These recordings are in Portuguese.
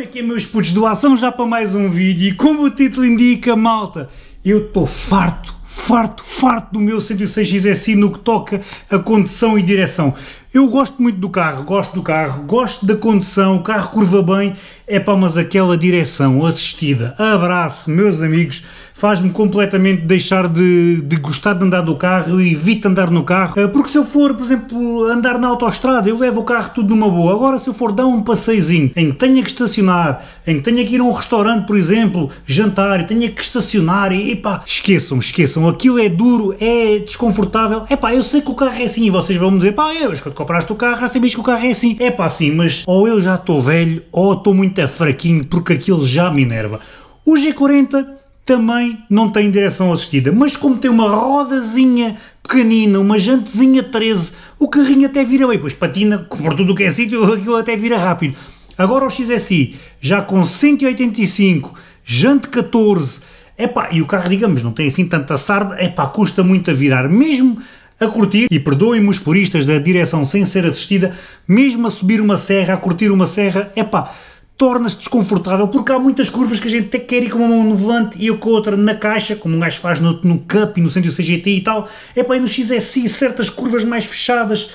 É que é, meus putos do ação já para mais um vídeo e como o título indica, malta, eu estou farto, farto, farto do meu 106XSI no que toca a condução e direção. Eu gosto muito do carro, gosto do carro, gosto da condução, o carro curva bem, é pá, mas aquela direção assistida, abraço, meus amigos, faz-me completamente deixar de, de gostar de andar do carro e evito andar no carro, eh, porque se eu for, por exemplo, andar na autoestrada, eu levo o carro tudo numa boa. Agora, se eu for dar um passeiozinho em que tenha que estacionar, em que tenha que ir a um restaurante, por exemplo, jantar e tenha que estacionar, e pá, esqueçam, esqueçam, aquilo é duro, é desconfortável. É pá, eu sei que o carro é assim e vocês vão me dizer, pá, eu, compraste o carro já sabias que o carro é assim. É pá, sim, mas ou eu já estou velho ou estou muito fraquinho porque aquilo já me enerva. O G40 também não tem direção assistida, mas como tem uma rodazinha pequenina, uma jantezinha 13, o carrinho até vira bem, pois patina, por tudo o que é sítio, aquilo até vira rápido. Agora o XSI, já com 185, jante 14, epá, e o carro, digamos, não tem assim tanta sarda, epá, custa muito a virar, mesmo a curtir, e perdoem-me os puristas da direção sem ser assistida, mesmo a subir uma serra, a curtir uma serra, epá, torna-se desconfortável porque há muitas curvas que a gente até quer ir com uma mão no volante e eu com a outra na caixa, como um gajo faz no, no Cup e no 106 GT e tal. É e no XSI certas curvas mais fechadas,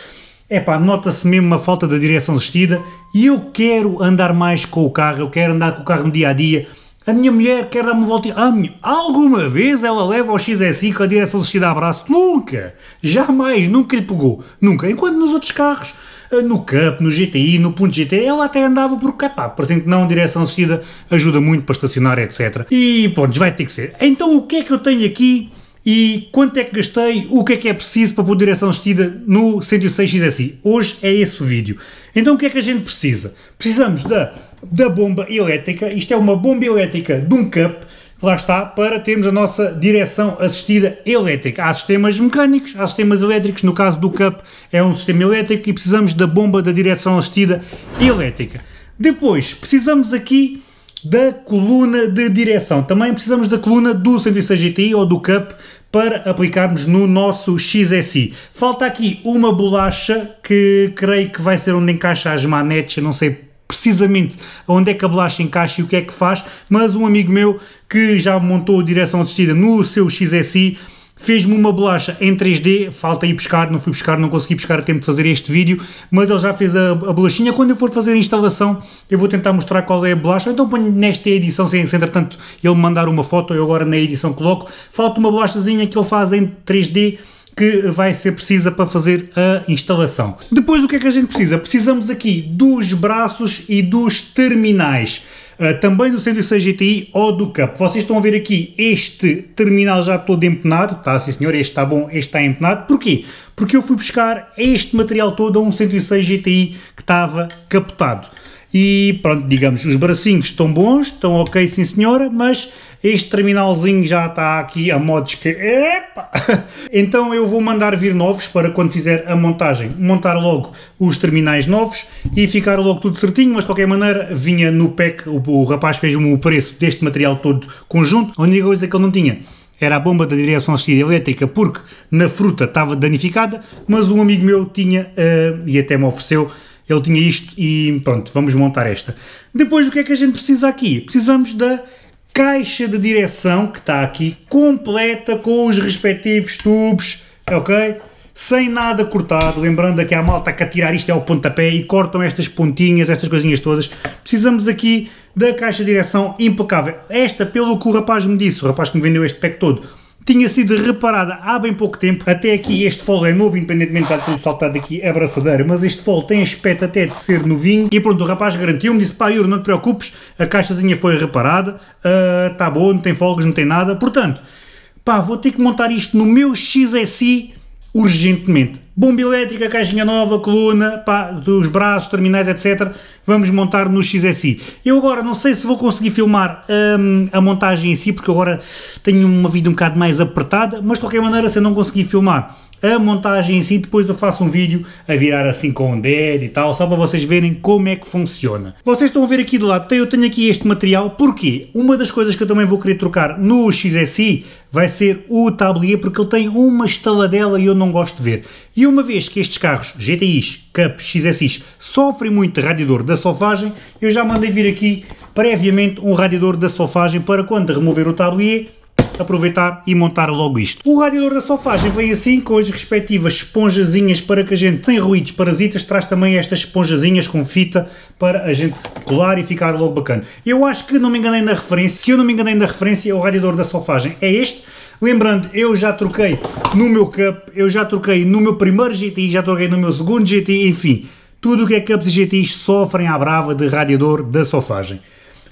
é pá, nota-se mesmo uma falta da direção assistida e eu quero andar mais com o carro, eu quero andar com o carro no dia a dia. A minha mulher quer dar uma volta. Ah, alguma vez ela leva o XSI com a direção assistida a braço? Nunca! Jamais, nunca lhe pegou. Nunca. Enquanto nos outros carros eh, no Cup, no GTI, no Punto GT, ela até andava porque, pá, parecendo não, direção assistida ajuda muito para estacionar, etc. E pronto, vai ter que ser. Então o que é que eu tenho aqui e quanto é que gastei, o que é que é preciso para pôr direção assistida no 106 XSI? Hoje é esse o vídeo. Então o que é que a gente precisa? Precisamos da, da bomba elétrica, isto é uma bomba elétrica de um Cup, lá está, para termos a nossa direção assistida elétrica. Há sistemas mecânicos, há sistemas elétricos, no caso do CUP é um sistema elétrico e precisamos da bomba da direção assistida elétrica. Depois, precisamos aqui da coluna de direção. Também precisamos da coluna do 106 GTI ou do CUP para aplicarmos no nosso XSI. Falta aqui uma bolacha que creio que vai ser onde encaixa as manetes, não sei precisamente onde é que a bolacha encaixa e o que é que faz, mas um amigo meu que já montou direção assistida no seu XSI fez-me uma bolacha em 3D, falta ir buscar, não fui buscar, não consegui buscar a tempo de fazer este vídeo, mas ele já fez a, a bolachinha, quando eu for fazer a instalação eu vou tentar mostrar qual é a bolacha, então ponho nesta edição, se, entretanto ele mandar uma foto, eu agora na edição coloco, falta uma bolachazinha que ele faz em 3D, que vai ser precisa para fazer a instalação. Depois o que é que a gente precisa? Precisamos aqui dos braços e dos terminais. Uh, também do 106 GTI ou do CUP. Vocês estão a ver aqui este terminal já todo empenado, está sim senhor, este está bom, este está empenado. Porquê? Porque eu fui buscar este material todo a um 106 GTI que estava capotado. E pronto, digamos, os bracinhos estão bons, estão ok sim senhora, mas este terminalzinho já está aqui a modos que... Epa! Então eu vou mandar vir novos para quando fizer a montagem, montar logo os terminais novos e ficar logo tudo certinho, mas de qualquer maneira vinha no pack, o, o rapaz fez-me o preço deste material todo conjunto, a única coisa que ele não tinha era a bomba da direção assistida elétrica porque na fruta estava danificada, mas um amigo meu tinha uh, e até me ofereceu ele tinha isto e pronto, vamos montar esta. Depois o que é que a gente precisa aqui? Precisamos da caixa de direção que está aqui completa com os respectivos tubos, ok? Sem nada cortado, lembrando que a malta que a tirar isto é o pontapé e cortam estas pontinhas, estas coisinhas todas. Precisamos aqui da caixa de direção impecável. Esta, pelo que o rapaz me disse, o rapaz que me vendeu este pack todo, tinha sido reparada há bem pouco tempo. Até aqui este fole é novo, independentemente de já ter saltado aqui a braçadeira, mas este fole tem aspecto até de ser novinho. E pronto, o rapaz garantiu-me, disse, pá, Yuri, não te preocupes, a caixazinha foi reparada, está ah, uh, bom, não tem folgas, não tem nada. Portanto, pá, vou ter que montar isto no meu XSI urgentemente. Bomba elétrica, caixinha nova, coluna, pá, dos braços, terminais, etc. Vamos montar no XSI. Eu agora não sei se vou conseguir filmar hum, a montagem em si, porque agora tenho uma vida um bocado mais apertada, mas de qualquer maneira, se eu não conseguir filmar a montagem em si, depois eu faço um vídeo a virar assim com um dead e tal, só para vocês verem como é que funciona. Vocês estão a ver aqui de lado, eu tenho aqui este material, porquê? Uma das coisas que eu também vou querer trocar no XSI vai ser o tablier, porque ele tem uma estaladela e eu não gosto de ver. E uma vez que estes carros GTIs, Cup, XSIs, sofrem muito de radiador da solvagem, eu já mandei vir aqui previamente um radiador da solfagem para quando remover o tablier aproveitar e montar logo isto. O radiador da solfagem vem assim com as respectivas esponjazinhas para que a gente, sem ruídos parasitas, traz também estas esponjazinhas com fita para a gente colar e ficar logo bacana. Eu acho que não me enganei na referência, se eu não me enganei na referência, o radiador da solfagem é este. Lembrando, eu já troquei no meu Cup, eu já troquei no meu primeiro GTI, já troquei no meu segundo GTI, enfim, tudo o que é Cups e GTIs sofrem à brava de radiador da solfagem.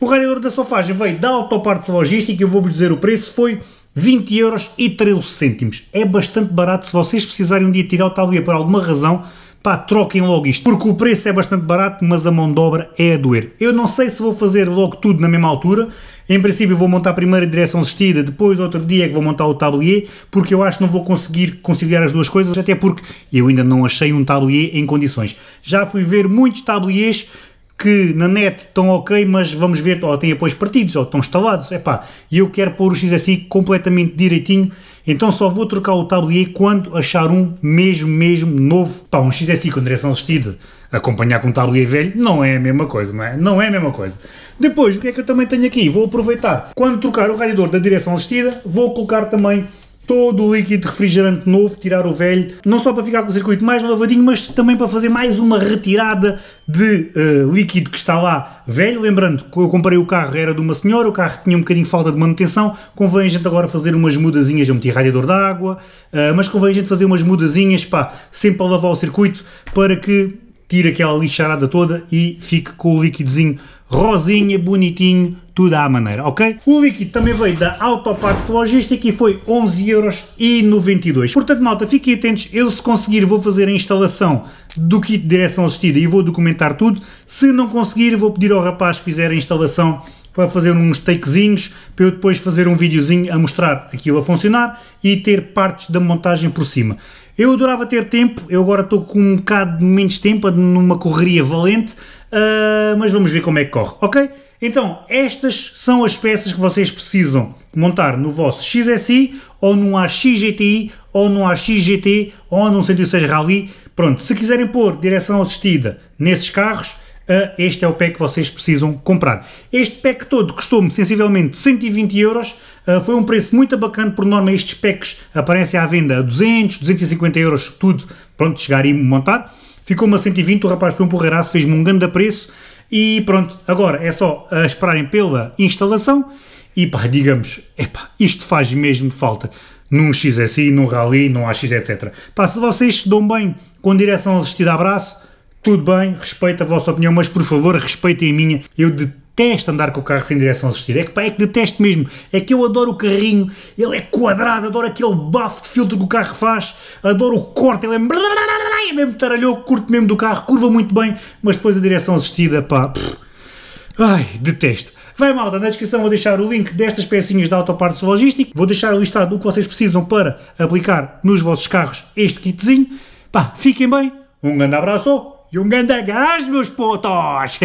O radiador da sofagem veio da Autopartes Logística, eu vou-vos dizer o preço, foi 20 euros e 13 cêntimos. É bastante barato, se vocês precisarem um dia tirar o tablier por alguma razão, pá, troquem logo isto, porque o preço é bastante barato, mas a mão de obra é a doer. Eu não sei se vou fazer logo tudo na mesma altura, em princípio vou montar primeiro a direção assistida, depois outro dia é que vou montar o tablier, porque eu acho que não vou conseguir conciliar as duas coisas, até porque eu ainda não achei um tablier em condições. Já fui ver muitos tabliers que na net estão ok, mas vamos ver, ou têm apoios partidos, ou estão instalados, epá, e eu quero pôr o XSI completamente direitinho, então só vou trocar o tablier quando achar um mesmo, mesmo novo. Pá, um XSI com direção assistida, acompanhar com um tablier velho, não é a mesma coisa, não é? Não é a mesma coisa. Depois, o que é que eu também tenho aqui? Vou aproveitar, quando trocar o radiador da direção assistida, vou colocar também todo o líquido refrigerante novo, tirar o velho, não só para ficar com o circuito mais lavadinho, mas também para fazer mais uma retirada de uh, líquido que está lá velho. Lembrando que eu comprei o carro, era de uma senhora, o carro tinha um bocadinho falta de manutenção, convém a gente agora fazer umas mudazinhas, eu meti radiador de água, uh, mas convém a gente fazer umas mudazinhas, pá, sempre para lavar o circuito, para que tire aquela lixarada toda e fique com o líquidozinho rosinha, bonitinho, tudo à maneira, ok? O líquido também veio da Autoparts Logística e foi 11,92€. Portanto, malta, fiquem atentos, eu se conseguir vou fazer a instalação do kit de direção assistida e vou documentar tudo. Se não conseguir, vou pedir ao rapaz que fizer a instalação para fazer uns takezinhos, para eu depois fazer um videozinho a mostrar aquilo a funcionar e ter partes da montagem por cima. Eu adorava ter tempo, eu agora estou com um bocado de menos tempo, numa correria valente, uh, mas vamos ver como é que corre, ok? Então, estas são as peças que vocês precisam montar no vosso XSI, ou num AX GTI, ou num AX GT, ou num 106 Rally. Pronto, se quiserem pôr direção assistida nesses carros, Uh, este é o pack que vocês precisam comprar. Este pack todo custou-me sensivelmente 120 euros, uh, foi um preço muito bacana, por norma estes packs aparecem à venda a 200, 250 euros, tudo, pronto, chegar e montar. Ficou-me a 120, o rapaz foi um porreiraço, fez-me um grande preço e pronto, agora é só uh, esperarem pela instalação e pá, digamos, epá, isto faz mesmo falta num XSI, num Rally, num AX, etc. Pá, se vocês se dão bem com direção assistida a abraço, tudo bem, respeito a vossa opinião, mas por favor respeitem a minha. Eu detesto andar com o carro sem direção assistida. É que pá, é que detesto mesmo. É que eu adoro o carrinho, ele é quadrado, adoro aquele bafo de filtro que o carro faz, adoro o corte, ele é, mesmo taralhou, curto mesmo do carro, curva muito bem, mas depois a direção assistida, pá, pff, ai, detesto. Vai malta, na descrição vou deixar o link destas pecinhas da Autopartes Logística, vou deixar listado o que vocês precisam para aplicar nos vossos carros este kitzinho. Pá, fiquem bem, um grande abraço e um grande gás, meus putos!